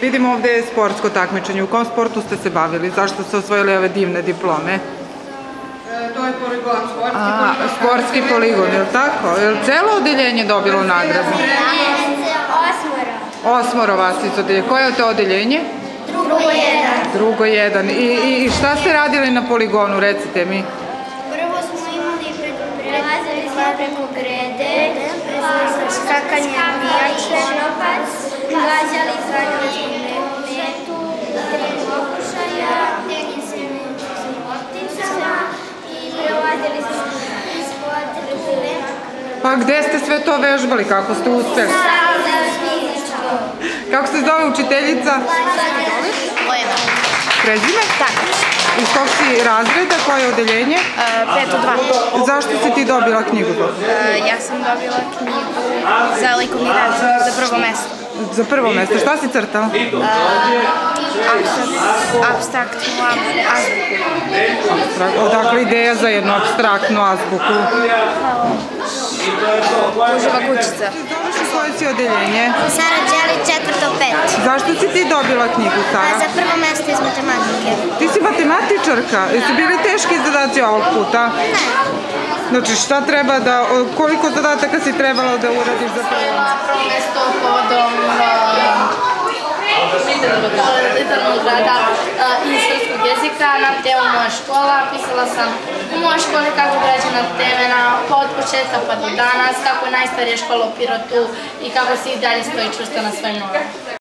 Vidimo ovde je sportsko takmičenje. U kom sportu ste se bavili? Zašto ste osvojili ove divne diplome? E, to je poligon, sportski A, poligon. sportski poligon, je li tako? Je li celo odeljenje dobilo nagradu? Osmoro. Osmoro vas iz odeljenja. Koje je to odeljenje? Drugo jedan. Drugo jedan. I, i, šta ste radili na poligonu, recite mi? Prvo smo imali prelazili smo preko grede, skakanje navijače, Pa gde ste sve to vežbali? Kako ste uspeli? Kako se zove učiteljica? Bojana. Prezime? Tako. Iz kog si razreda? Koje odeljenje? E, Peto dva. Zašto si ti dobila knjigu? E, ja sam dobila knjigu za likovni rad za prvo mesto. Za prvo mesto. Šta si crtala? Abstrakt, abstraktnu azbuku. Odakle ideja za jednu abstraktnu azbuku? Užava kućica. Zoveš u koje si odeljenje? Sara Đelić, četvrto pet. Zašto si ti dobila knjigu, Sara? Za prvo mesto iz matematike. Ti si matematičarka. Jesu bili teški zadaci ovog puta? Ne. Znači šta treba da, koliko zadataka si trebala da uradiš za prvo mesto? prvo mesto povodom jezika na temu moja škola. Pisala sam u mojoj školi kako građana temena pa od početka pa do danas, kako je najstarija škola u Pirotu i kako se i dalje stoji čvrsto na svojim nogama.